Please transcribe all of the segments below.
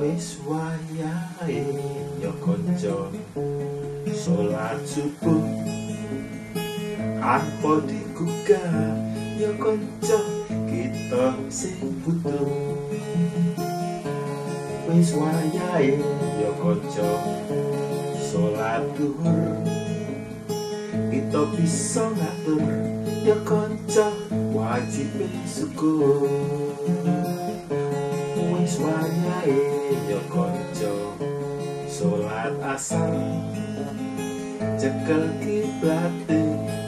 wis wayahe yo kanca salat subuh. Apa digugah yo kanca kita sing butuh. Wis wayahe yo kanca salat duhur. Kita bisa ngatur yo kanca wajib syukur wis wayahe yo kanca salat asar. Cekel kiblat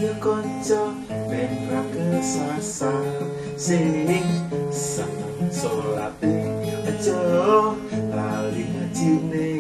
yo kanca ben ra kesasar. Sing seneng salat aja. Lali ngajine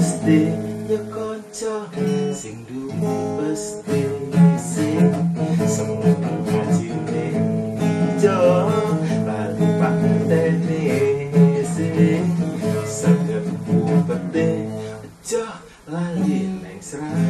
Gusti yo kanca sing duwe pesti sing semono ajine. Jo lali patene sing saged upete jo lali neng sraunge